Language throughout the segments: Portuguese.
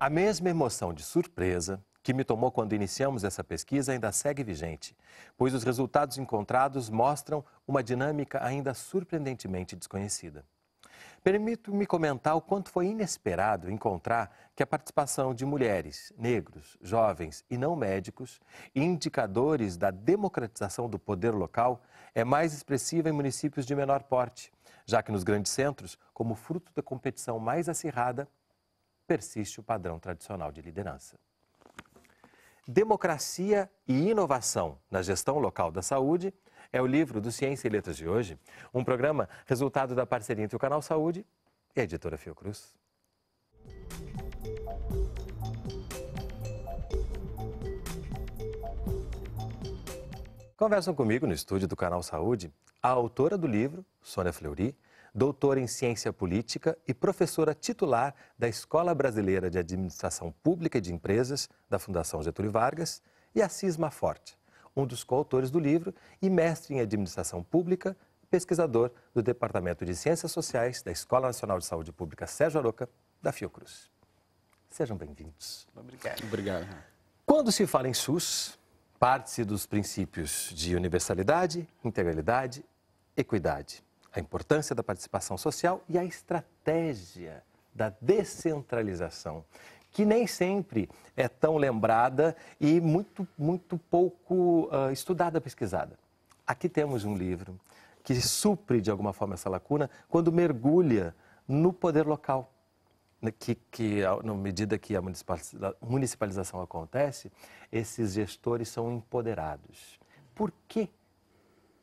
A mesma emoção de surpresa que me tomou quando iniciamos essa pesquisa ainda segue vigente, pois os resultados encontrados mostram uma dinâmica ainda surpreendentemente desconhecida. Permito-me comentar o quanto foi inesperado encontrar que a participação de mulheres, negros, jovens e não médicos, indicadores da democratização do poder local, é mais expressiva em municípios de menor porte, já que nos grandes centros, como fruto da competição mais acirrada, persiste o padrão tradicional de liderança. Democracia e Inovação na Gestão Local da Saúde é o livro do Ciência e Letras de hoje, um programa resultado da parceria entre o Canal Saúde e a editora Fiocruz. Conversam comigo no estúdio do Canal Saúde a autora do livro, Sônia Fleury, doutora em Ciência Política e professora titular da Escola Brasileira de Administração Pública e de Empresas da Fundação Getúlio Vargas, e a Cisma Forte, um dos coautores do livro e mestre em Administração Pública, pesquisador do Departamento de Ciências Sociais da Escola Nacional de Saúde Pública Sérgio Aroca, da Fiocruz. Sejam bem-vindos. Obrigado. Obrigado. Quando se fala em SUS, parte-se dos princípios de universalidade, integralidade, equidade, a importância da participação social e a estratégia da descentralização que nem sempre é tão lembrada e muito, muito pouco uh, estudada, pesquisada. Aqui temos um livro que supre de alguma forma essa lacuna quando mergulha no poder local. Né, que, que na medida que a municipalização acontece, esses gestores são empoderados. Por que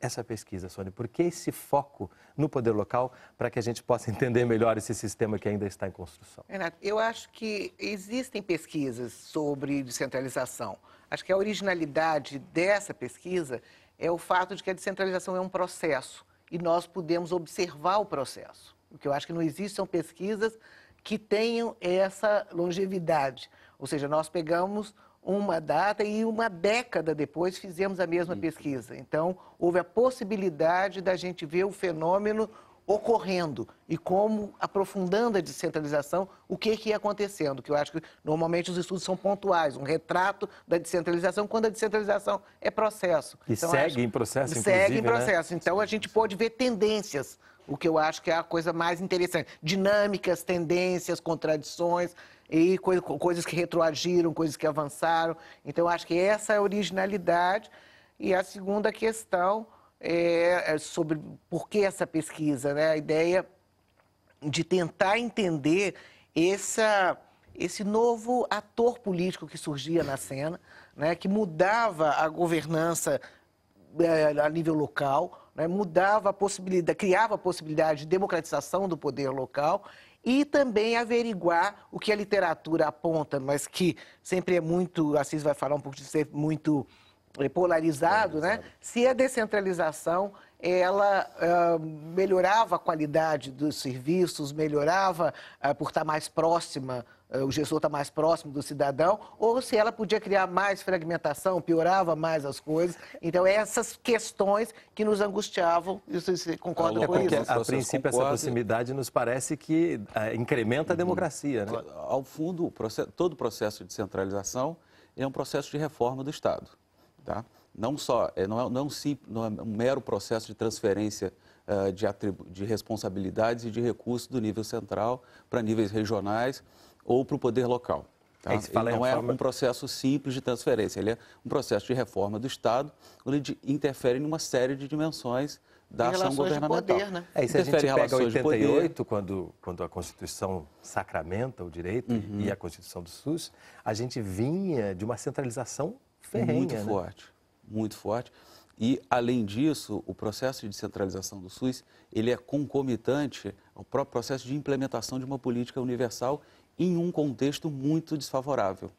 essa pesquisa, Sônia? Por que esse foco no poder local para que a gente possa entender melhor esse sistema que ainda está em construção? Renato, eu acho que existem pesquisas sobre descentralização. Acho que a originalidade dessa pesquisa é o fato de que a descentralização é um processo e nós podemos observar o processo. O que eu acho que não existe são pesquisas que tenham essa longevidade. Ou seja, nós pegamos uma data e uma década depois fizemos a mesma pesquisa. Então, houve a possibilidade da gente ver o fenômeno ocorrendo e como, aprofundando a descentralização, o que, que ia acontecendo. Que eu acho que normalmente os estudos são pontuais, um retrato da descentralização, quando a descentralização é processo. E então, segue em processo, Segue em né? processo. Né? Então, a gente pode ver tendências, o que eu acho que é a coisa mais interessante. Dinâmicas, tendências, contradições e coisas que retroagiram, coisas que avançaram. Então, acho que essa é a originalidade. E a segunda questão é, é sobre por que essa pesquisa, né? A ideia de tentar entender essa, esse novo ator político que surgia na cena, né? que mudava a governança é, a nível local, né? mudava a possibilidade, criava a possibilidade de democratização do poder local e também averiguar o que a literatura aponta, mas que sempre é muito, Assis vai falar um pouco de ser muito eh, polarizado, né? Se a descentralização ela uh, melhorava a qualidade dos serviços, melhorava uh, por estar mais próxima o gestor está mais próximo do cidadão, ou se ela podia criar mais fragmentação, piorava mais as coisas. Então, essas questões que nos angustiavam, você concorda é com isso? A princípio, essa proximidade nos parece que uh, incrementa a uhum. democracia. Né? Ao fundo, o processo, todo o processo de centralização é um processo de reforma do Estado. Tá? Não só, é, não, é, não, é um, não é um mero processo de transferência uh, de, de responsabilidades e de recursos do nível central para níveis regionais ou para o poder local. Tá? É, ele não é forma... um processo simples de transferência, ele é um processo de reforma do Estado, onde ele interfere em uma série de dimensões da ação governamental. Poder, né? É, e se a gente pega 88, quando, quando a Constituição sacramenta o direito uhum. e a Constituição do SUS, a gente vinha de uma centralização ferrenha. Muito né? forte, muito forte. E, além disso, o processo de descentralização do SUS, ele é concomitante ao próprio processo de implementação de uma política universal em um contexto muito desfavorável.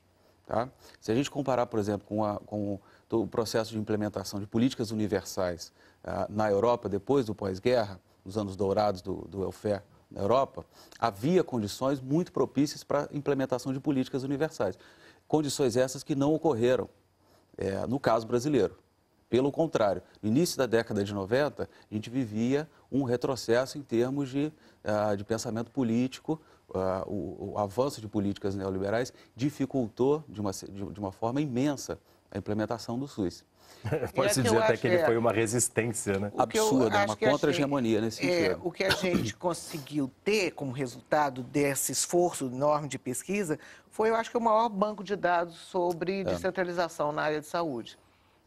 Tá? Se a gente comparar, por exemplo, com, a, com o processo de implementação de políticas universais uh, na Europa, depois do pós-guerra, nos anos dourados do, do welfare na Europa, havia condições muito propícias para a implementação de políticas universais. Condições essas que não ocorreram é, no caso brasileiro. Pelo contrário, no início da década de 90, a gente vivia um retrocesso em termos de, uh, de pensamento político uh, o, o, avanço de políticas neoliberais dificultou de uma, de, de uma forma imensa a implementação do SUS. Pode-se dizer até que ele é, foi uma resistência, né? Absurda, uma contra-hegemonia nesse é, sentido. É, o que a gente conseguiu ter como resultado desse esforço enorme de pesquisa foi, eu acho que, o maior banco de dados sobre é. descentralização na área de saúde.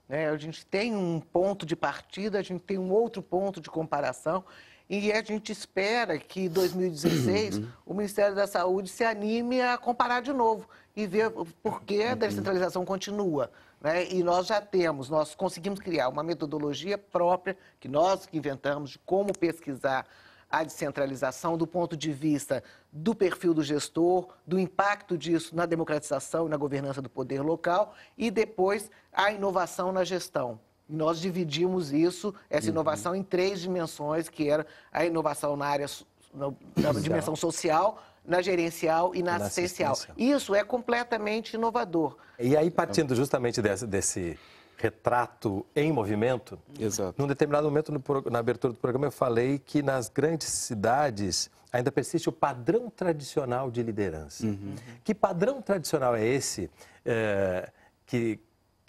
É, a gente tem um ponto de partida, a gente tem um outro ponto de comparação e a gente espera que em 2016 uhum. o Ministério da Saúde se anime a comparar de novo e ver por que a descentralização continua. Né? E nós já temos, nós conseguimos criar uma metodologia própria, que nós que inventamos, de como pesquisar a descentralização do ponto de vista do perfil do gestor, do impacto disso na democratização e na governança do poder local e depois a inovação na gestão. Nós dividimos isso, essa uhum. inovação, em três dimensões, que era a inovação na área na, na dimensão social, na gerencial e na, na assistencial. Isso é completamente inovador. E aí, partindo justamente desse, desse retrato em movimento, Exato. num determinado momento no, na abertura do programa eu falei que nas grandes cidades ainda persiste o padrão tradicional de liderança. Uhum. Que padrão tradicional é esse é, que,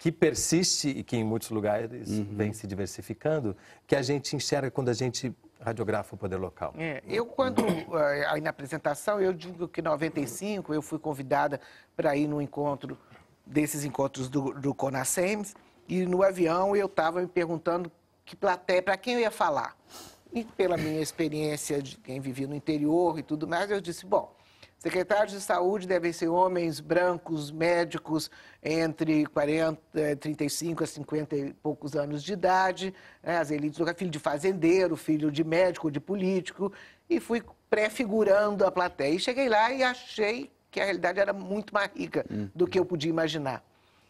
que persiste e que em muitos lugares uhum. vem se diversificando, que a gente enxerga quando a gente radiografa o poder local? É, eu, quando, eh, aí na apresentação, eu digo que em 95 eu fui convidada para ir no encontro, desses encontros do, do Conasems, e no avião eu estava me perguntando que plateia, para quem eu ia falar. E pela minha experiência de quem vivia no interior e tudo mais, eu disse, bom, Secretários de saúde devem ser homens brancos, médicos, entre 40, 35 a 50 e poucos anos de idade, né? as elites, filho de fazendeiro, filho de médico, de político, e fui prefigurando a plateia. E cheguei lá e achei que a realidade era muito mais rica do que eu podia imaginar.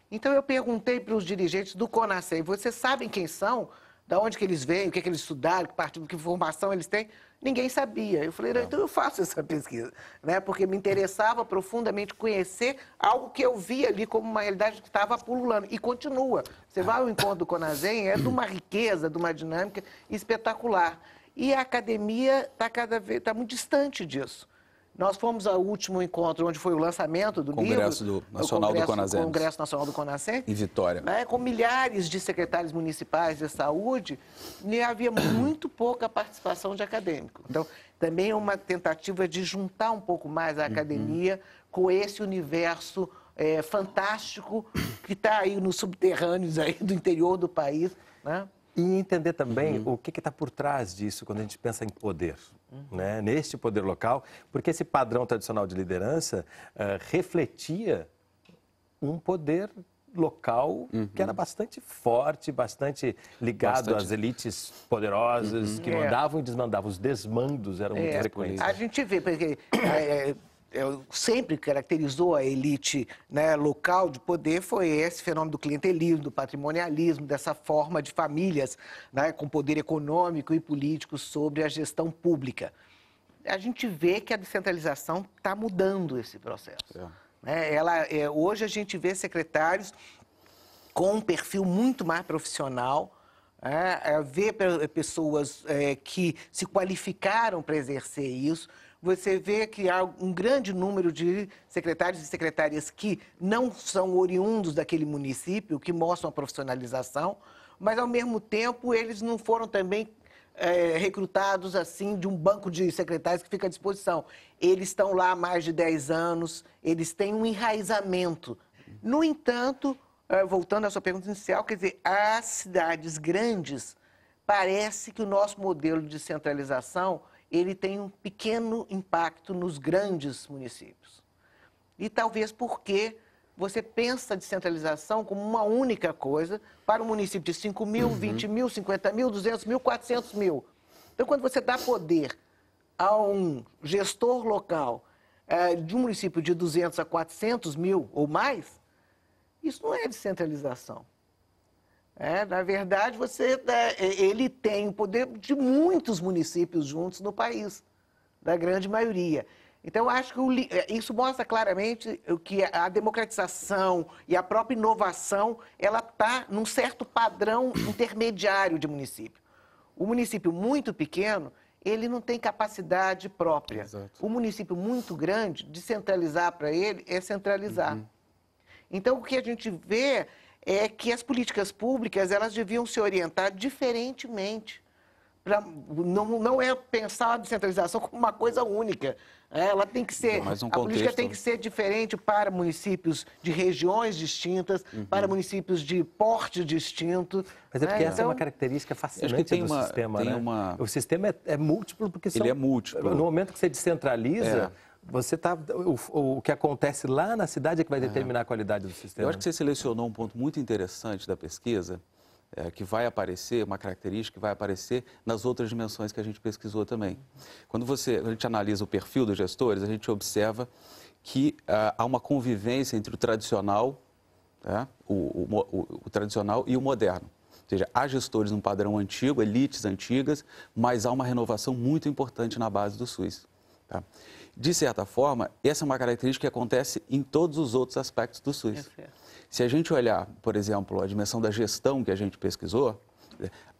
Então eu perguntei para os dirigentes do CONASEI, vocês sabem quem são? Da onde que eles vêm, o que, que eles estudaram, que partido, que formação eles têm? Ninguém sabia. Eu falei, então eu faço essa pesquisa, né? porque me interessava profundamente conhecer algo que eu via ali como uma realidade que estava pululando. E continua. Você vai ao encontro do Conazem, é de uma riqueza, de uma dinâmica espetacular. E a academia está cada vez está muito distante disso. Nós fomos ao último encontro, onde foi o lançamento do Congresso livro. Do Nacional Congresso, do Conasem. Congresso Nacional do Conasem. Em Vitória. Né, com milhares de secretários municipais de saúde, e havia muito pouca participação de acadêmico. Então, também é uma tentativa de juntar um pouco mais a academia uhum. com esse universo é, fantástico que está aí nos subterrâneos aí do interior do país, né? E entender também uhum. o que está por trás disso quando a gente pensa em poder, uhum. né? neste poder local, porque esse padrão tradicional de liderança uh, refletia um poder local uhum. que era bastante forte, bastante ligado bastante. às elites poderosas, que uhum. mandavam e desmandavam. Os desmandos eram é, muito frequentes. A gente vê, porque é, é sempre caracterizou a elite né, local de poder foi esse fenômeno do clientelismo, do patrimonialismo, dessa forma de famílias né, com poder econômico e político sobre a gestão pública. A gente vê que a descentralização está mudando esse processo. É. Né? Ela, é, hoje a gente vê secretários com um perfil muito mais profissional, é, é ver pessoas é, que se qualificaram para exercer isso, você vê que há um grande número de secretários e secretárias que não são oriundos daquele município, que mostram a profissionalização, mas, ao mesmo tempo, eles não foram também é, recrutados assim de um banco de secretários que fica à disposição. Eles estão lá há mais de 10 anos, eles têm um enraizamento. No entanto, é, voltando à sua pergunta inicial, quer dizer, as cidades grandes, parece que o nosso modelo de centralização ele tem um pequeno impacto nos grandes municípios. E talvez porque você pensa a descentralização como uma única coisa para um município de 5 mil, uhum. 20 mil, 50 mil, 200 mil, 400 mil. Então, quando você dá poder a um gestor local é, de um município de 200 a 400 mil ou mais, isso não é descentralização. É, na verdade, você, é, ele tem o poder de muitos municípios juntos no país, da grande maioria. Então, acho que é, isso mostra claramente que a democratização e a própria inovação, ela está num certo padrão intermediário de município. O município muito pequeno, ele não tem capacidade própria. Exato. O município muito grande, descentralizar para ele é centralizar. Então, o que a gente vê é que as políticas públicas elas deviam se orientar diferentemente. Pra, não, não é pensar a descentralização como uma coisa única. É, Ela tem que ser. É um a política tem que ser diferente para municípios de regiões distintas, para municípios de porte distinto. Mas é porque né? essa é uma Então, característica fascinante Acho que tem do uma- sistema, tem né? uma- O sistema é, é múltiplo porque são... Ele é múltiplo. No momento que você descentraliza, É. você tá... O, o que acontece lá na cidade é que vai determinar a qualidade do sistema. Eu acho que você selecionou um ponto muito interessante da pesquisa, é, que vai aparecer, uma característica que vai aparecer nas outras dimensões que a gente pesquisou também. Quando você, a gente analisa o perfil dos gestores, a gente observa que ah, há uma convivência entre o tradicional, tá? o, o o- o tradicional e o moderno. Ou seja, há gestores num padrão antigo, elites antigas, mas há uma renovação muito importante na base do SUS. tá? De certa forma, essa é uma característica que acontece em todos os outros aspectos do SUS. É. Se a gente olhar, por exemplo, a dimensão da gestão que a gente pesquisou,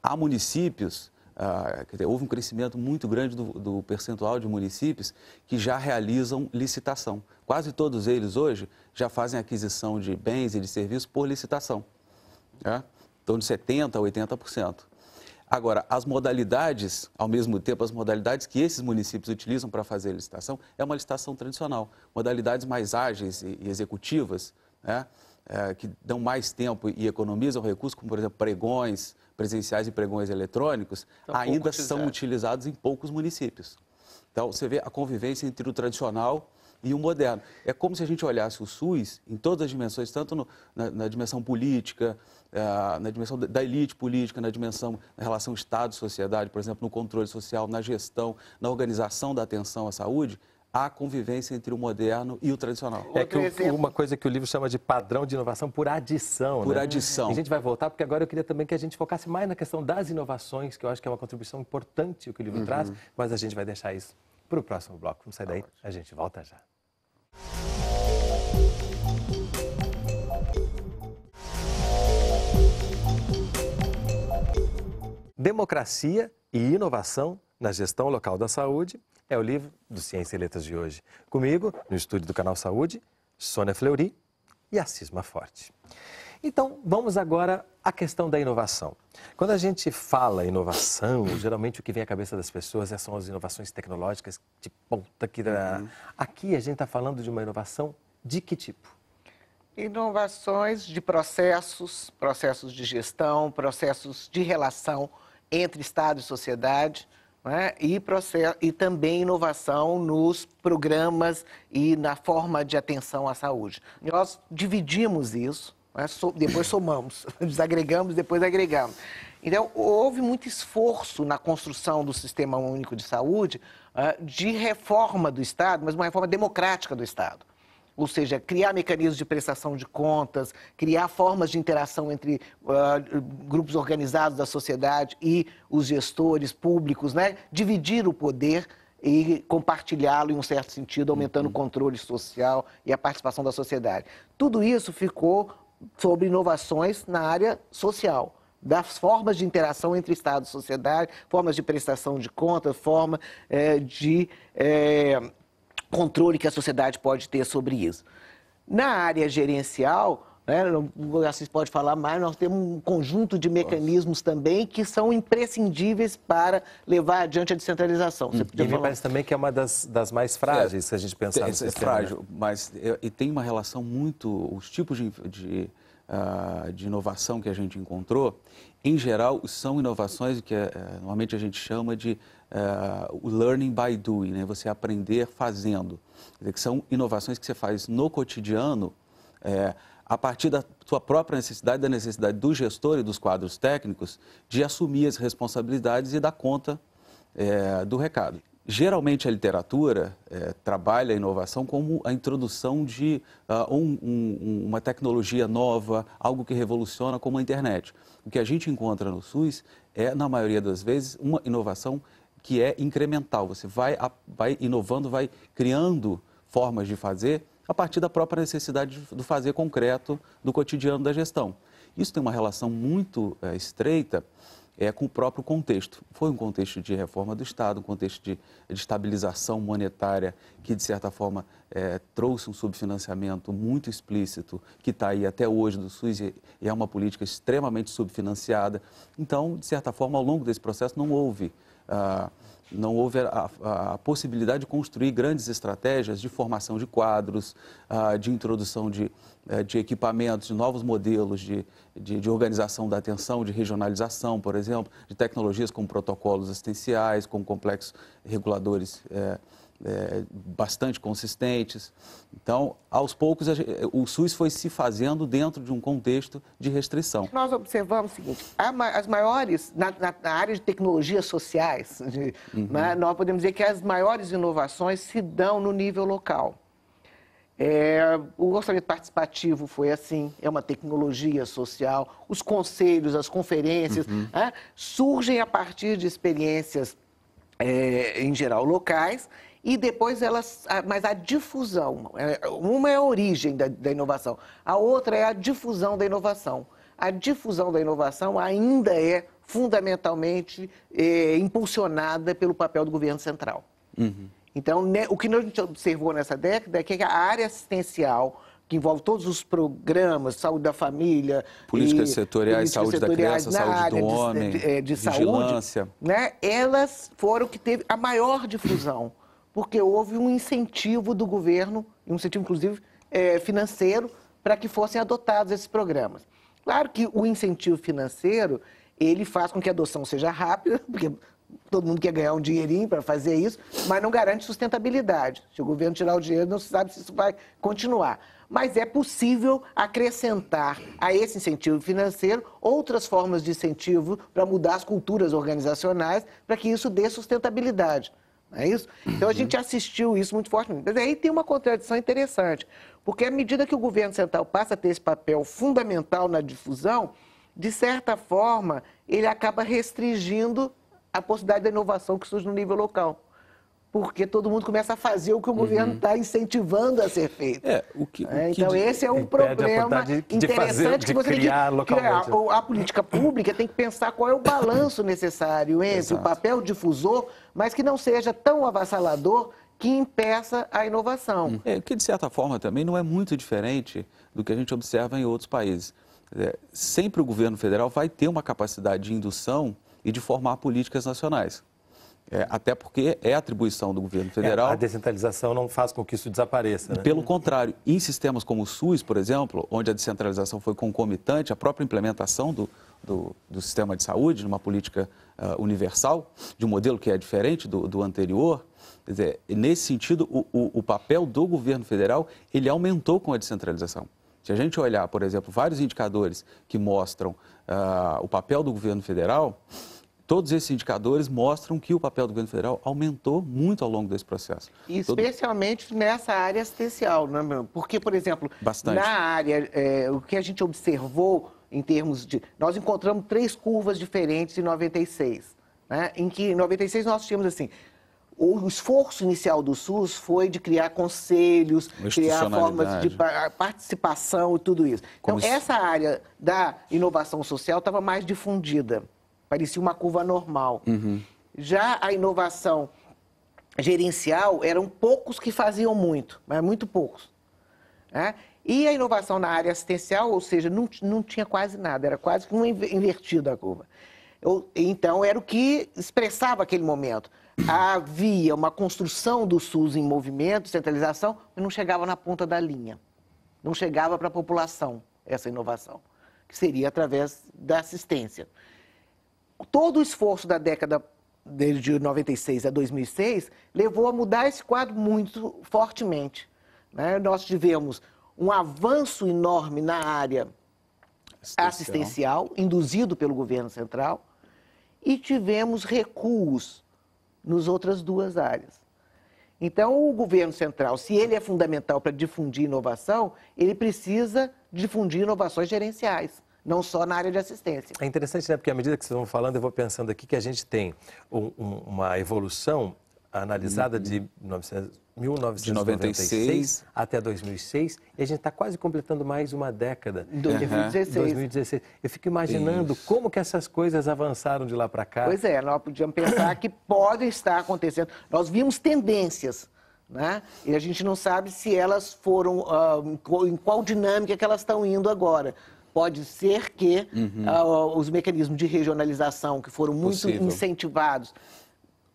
há municípios, ah, dizer, houve um crescimento muito grande do, do percentual de municípios que já realizam licitação. Quase todos eles hoje já fazem aquisição de bens e de serviços por licitação. Né? Então, de 70% a 80%. Agora, as modalidades, ao mesmo tempo, as modalidades que esses municípios utilizam para fazer a licitação é uma licitação tradicional. Modalidades mais ágeis e, executivas, né? é, que dão mais tempo e economizam recursos, como, por exemplo, pregões presenciais e pregões eletrônicos, pouco ainda são utilizados. utilizados em poucos municípios. Então, você vê a convivência entre o tradicional e o moderno. É como se a gente olhasse o SUS em todas as dimensões, tanto no- na, na dimensão política, ah, na dimensão da- elite política, na dimensão da relação Estado-sociedade, por exemplo, no controle social, na gestão, na organização da atenção à saúde, há convivência entre o moderno e o tradicional. É que o- uma coisa que o livro chama de padrão de inovação por adição. Por né? adição. E a gente vai voltar, porque agora eu queria também que a gente focasse mais na questão das inovações, que eu acho que é uma contribuição importante o que o livro traz, mas a gente vai deixar isso para o próximo bloco. Vamos sair daí, a gente volta já. Democracia e Inovação na Gestão Local da Saúde é o livro do Ciência e Letras de hoje. Comigo, no estúdio do Canal Saúde, Sônia Fleury e a Cisma Forte. Então, vamos agora à questão da inovação. Quando a gente fala inovação, geralmente o que vem à cabeça das pessoas é- são as inovações tecnológicas de ponta. Que dá- Aqui a gente está falando de uma inovação de que tipo? Inovações de processos, processos de gestão, processos de relação entre Estado e sociedade, né? e, e também inovação nos programas e na forma de atenção à saúde. Nós dividimos isso, so- depois somamos, desagregamos, depois agregamos. Então, houve muito esforço na construção do Sistema Único de Saúde ah, de reforma do Estado, mas uma reforma democrática do Estado. Ou seja, criar mecanismos de prestação de contas, criar formas de interação entre ah, grupos organizados da sociedade e os gestores públicos, né? dividir o poder e compartilhá-lo em um certo sentido, aumentando o controle social e a participação da sociedade. Tudo isso ficou sobre inovações na área social das formas de interação entre Estado e sociedade, formas de prestação de contas, forma eh, de eh, controle que a sociedade pode ter sobre isso. Na área gerencial, né, Assis pode falar mais, nós temos um conjunto de mecanismos também que são imprescindíveis para levar adiante a descentralização. Você E podia me falar? parece também que é uma das, das mais frágeis, se a gente pensar É, no é sistema. né? frágil, mas é, e tem uma relação muito. Os tipos de, de, ah, de inovação que a gente encontrou, em geral, são inovações que eh, normalmente a gente chama de o learning by doing, né? você aprender fazendo. Quer dizer, que são inovações que você faz no cotidiano. eh, a partir da sua própria necessidade, da necessidade do gestor e dos quadros técnicos de assumir as responsabilidades e dar conta eh, do recado. Geralmente a literatura eh, trabalha a inovação como a introdução de ah, um- um- uma tecnologia nova, algo que revoluciona como a internet. O que a gente encontra no SUS é, na maioria das vezes, uma inovação que é incremental. Você vai, vai inovando, vai criando formas de fazer a partir da própria necessidade do fazer concreto do cotidiano da gestão. Isso tem uma relação muito eh, estreita é com o próprio contexto. Foi um contexto de reforma do Estado, um contexto de, de estabilização monetária que, de certa forma, é, trouxe um subfinanciamento muito explícito, que está aí até hoje do SUS e é uma política extremamente subfinanciada. Então, de certa forma, ao longo desse processo não houve... Ah, não houve a, a, a, possibilidade de construir grandes estratégias de formação de quadros, uh, de introdução de, uh, de equipamentos, de novos modelos de, de, de, organização da atenção, de regionalização, por exemplo, de tecnologias como protocolos assistenciais, como complexos reguladores. Uh, é, bastante consistentes. Então, aos poucos, o SUS foi se fazendo dentro de um contexto de restrição. Nós observamos o seguinte: as maiores, na, na área de tecnologias sociais, de, uhum. né, nós podemos dizer que as maiores inovações se dão no nível local. É, o orçamento participativo foi assim, é uma tecnologia social. Os conselhos, as conferências, uhum. né, surgem a partir de experiências, é, em geral, locais e depois elas. Mas a difusão, é, uma é a origem da, da inovação, a outra é a difusão da inovação. A difusão da inovação ainda é fundamentalmente é, impulsionada pelo papel do governo central. Uhum. Então, né, o que a gente observou nessa década é que a área assistencial, que envolve todos os programas, saúde da família... Políticas e, setoriais, políticas saúde setoriais, da criança, saúde do homem, de, de, de vigilância. saúde, né, elas foram que teve a maior difusão porque houve um incentivo do governo, um incentivo inclusive é, financeiro, para que fossem adotados esses programas. Claro que o incentivo financeiro, ele faz com que a adoção seja rápida, porque todo mundo quer ganhar um dinheirinho para fazer isso, mas não garante sustentabilidade. Se o governo tirar o dinheiro, não se sabe se isso vai continuar. Mas é possível acrescentar a esse incentivo financeiro outras formas de incentivo para mudar as culturas organizacionais, para que isso dê sustentabilidade é isso? Então a gente assistiu isso muito fortemente. Mas aí tem uma contradição interessante, porque à medida que o governo central passa a ter esse papel fundamental na difusão, de certa forma, ele acaba restringindo a possibilidade da inovação que surge no nível local porque todo mundo começa a fazer o que o governo está uhum. incentivando a ser feito. É, o que, o é, então, que esse é um problema de, de interessante fazer, de que você criar tem que, criar. A, a, política pública tem que pensar qual é o balanço necessário entre Exato. o papel difusor, mas que não seja tão avassalador que impeça a inovação. É, que, de certa forma, também não é muito diferente do que a gente observa em outros países. É, sempre o governo federal vai ter uma capacidade de indução e de formar políticas nacionais. É, até porque é atribuição do governo federal. É, a descentralização não faz com que isso desapareça. Né? Pelo contrário, em sistemas como o SUS, por exemplo, onde a descentralização foi concomitante, a própria implementação do, do, do sistema de saúde, numa política uh, universal, de um modelo que é diferente do, do anterior, dizer, nesse sentido, o, o, o papel do governo federal ele aumentou com a descentralização. Se a gente olhar, por exemplo, vários indicadores que mostram uh, o papel do governo federal, todos esses indicadores mostram que o papel do governo federal aumentou muito ao longo desse processo. Especialmente Todo... nessa área assistencial, né? porque, por exemplo, Bastante. na área, é, o que a gente observou em termos de... Nós encontramos três curvas diferentes em 96, né? em que em 96 nós tínhamos assim... O esforço inicial do SUS foi de criar conselhos, criar formas de participação e tudo isso. Então, Como essa área da inovação social estava mais difundida parecia uma curva normal. Uhum. Já a inovação gerencial, eram poucos que faziam muito, mas muito poucos. Né? E a inovação na área assistencial, ou seja, não, não tinha quase nada, era quase uma invertida a curva. Eu, então, era o que expressava aquele momento. Havia uma construção do SUS em movimento, centralização, mas não chegava na ponta da linha. Não chegava para a população essa inovação, que seria através da assistência todo o esforço da década desde 96 a 2006 levou a mudar esse quadro muito fortemente. Né? Nós tivemos um avanço enorme na área assistencial. assistencial, induzido pelo governo central, e tivemos recuos nas outras duas áreas. Então, o governo central, se ele é fundamental para difundir inovação, ele precisa difundir inovações gerenciais não só na área de assistência. É interessante, né? Porque à medida que vocês vão falando, eu vou pensando aqui que a gente tem um, um, uma evolução analisada de 1900, 1996 até 2006 e a gente está quase completando mais uma década. 2016. 2016. Eu fico imaginando Isso. como que essas coisas avançaram de lá para cá. Pois é, nós podíamos pensar que pode estar acontecendo. Nós vimos tendências, né? E a gente não sabe se elas foram, uh, em qual dinâmica que elas estão indo agora. Pode ser que uhum. uh, os mecanismos de regionalização que foram muito Possível. incentivados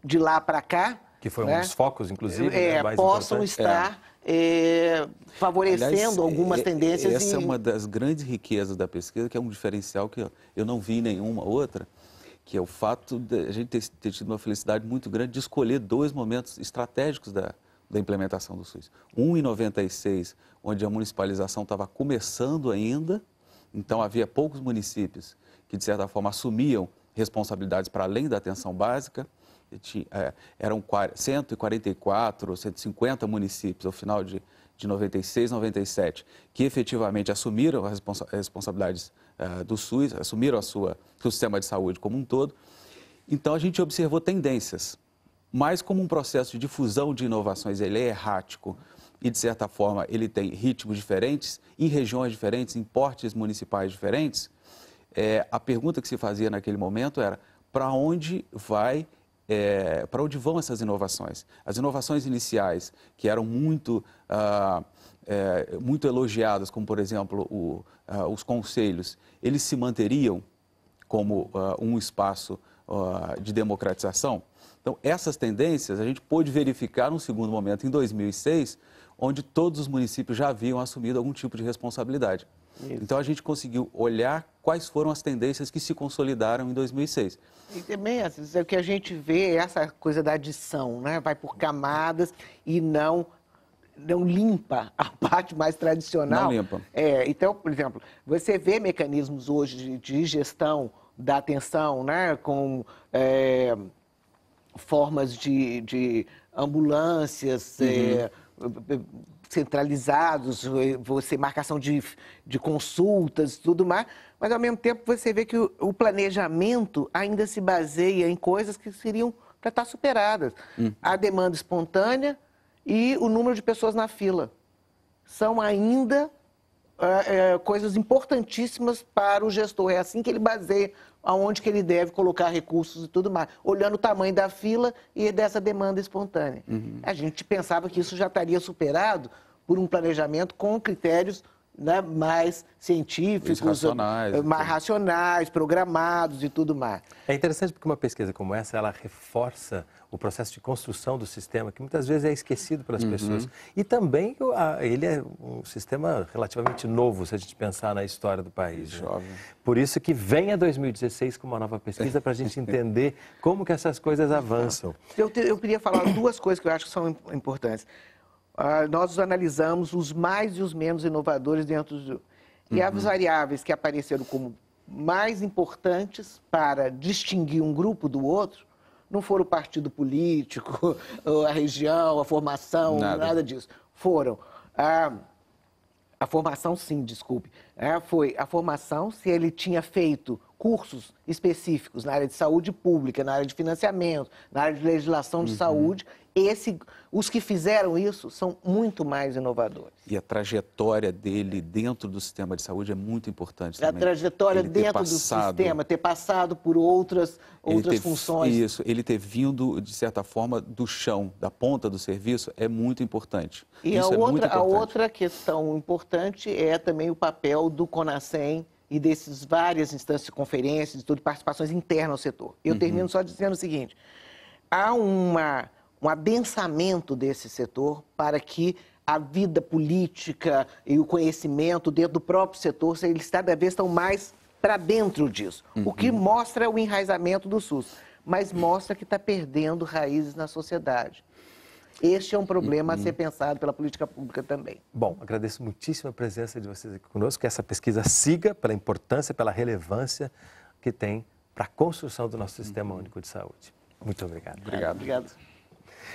de lá para cá que foi né? um dos focos, inclusive, é, né, possam estar é. É, favorecendo Aliás, algumas tendências. Essa é uma das grandes riquezas da pesquisa, que é um diferencial que eu não vi em nenhuma outra, que é o fato de a gente ter, ter tido uma felicidade muito grande de escolher dois momentos estratégicos da, da implementação do SUS. Um em 96, onde a municipalização estava começando ainda, então havia poucos municípios que, de certa forma, assumiam responsabilidades para além da atenção básica. É, eram 144, 150 municípios ao final de, de 96, 97, que efetivamente assumiram as responsa responsabilidades uh, do SUS, assumiram a sua, o sistema de saúde como um todo. Então, a gente observou tendências, mas como um processo de difusão de inovações, ele é errático e, de certa forma, ele tem ritmos diferentes, em regiões diferentes, em portes municipais diferentes, é, a pergunta que se fazia naquele momento era para onde vai é, para onde vão essas inovações? As inovações iniciais, que eram muito, ah, é, muito elogiadas, como por exemplo o, ah, os conselhos, eles se manteriam como ah, um espaço de democratização? Então, essas tendências a gente pôde verificar num segundo momento, em 2006, onde todos os municípios já haviam assumido algum tipo de responsabilidade. Isso. Então, a gente conseguiu olhar quais foram as tendências que se consolidaram em 2006. E também, é o que a gente vê é essa coisa da adição, né? Vai por camadas e não não limpa a parte mais tradicional. Não limpa. É, então, por exemplo, você vê mecanismos hoje de, de gestão da atenção, né? Com é, formas de, de ambulâncias, é, uhum. é, centralizados, você marcação de, de consultas e tudo mais, mas ao mesmo tempo você vê que o, o, planejamento ainda se baseia em coisas que seriam para estar superadas. Hum. A demanda espontânea e o número de pessoas na fila. São ainda é, é, coisas importantíssimas para o gestor. É assim que ele baseia aonde que ele deve colocar recursos e tudo mais, olhando o tamanho da fila e dessa demanda espontânea. Uhum. A gente pensava que isso já estaria superado por um planejamento com critérios né, mais científicos, racionais, mais racionais, programados e tudo mais. É interessante porque uma pesquisa como essa, ela reforça o processo de construção do sistema, que muitas vezes é esquecido pelas uhum. pessoas. E também ele é um sistema relativamente novo, se a gente pensar na história do país. Né? Por isso que venha 2016 com uma nova pesquisa para a gente entender como que essas coisas avançam. Eu, te, eu queria falar duas coisas que eu acho que são importantes. Uh, nós analisamos os mais e os menos inovadores dentro do... E uhum. as variáveis que apareceram como mais importantes para distinguir um grupo do outro não foram o partido político, a região, a formação, nada, nada disso. Foram a, a formação, sim, desculpe. É, foi a formação, se ele tinha feito cursos específicos na área de saúde pública, na área de financiamento, na área de legislação de uhum. saúde, esse, os que fizeram isso são muito mais inovadores. E a trajetória dele dentro do sistema de saúde é muito importante também. A trajetória ele dentro passado, do sistema, ter passado por outras, outras ter, funções. Isso, ele ter vindo, de certa forma, do chão, da ponta do serviço, é muito importante. E isso a, é outra, a outra questão importante é também o papel do CONASEM e desses várias instâncias conferências, de tudo, participações internas ao setor. Eu uhum. termino só dizendo o seguinte, há uma um adensamento desse setor para que a vida política e o conhecimento dentro do próprio setor, eles cada vez estão mais para dentro disso. Uhum. O que uhum. mostra o enraizamento do SUS, mas mostra que está perdendo raízes na sociedade. Este é um problema uhum. a ser pensado pela política pública também. Bom, agradeço muitíssimo a presença de vocês aqui conosco, que essa pesquisa siga pela importância, pela relevância que tem para a construção do nosso Sistema uhum. Único de Saúde. Muito obrigado. Obrigado. Obrigado.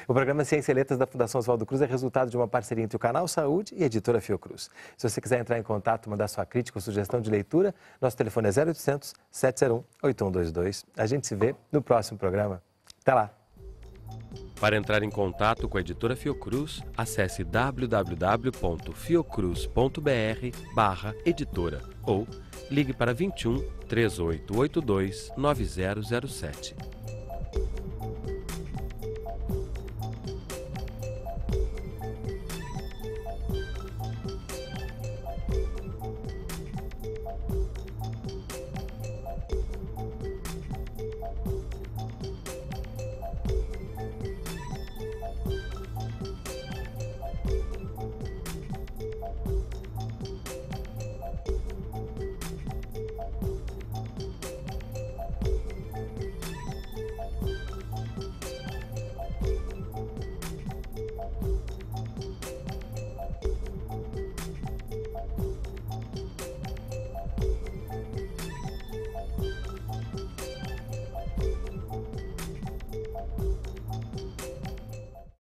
O programa Ciência e Letras da Fundação Oswaldo Cruz é resultado de uma parceria entre o Canal Saúde e a editora Fiocruz. Se você quiser entrar em contato, mandar sua crítica ou sugestão de leitura, nosso telefone é 0800 701 8122. A gente se vê no próximo programa. Até lá! Para entrar em contato com a editora Fiocruz, acesse www.fiocruz.br/editora ou ligue para 21 3882 9007.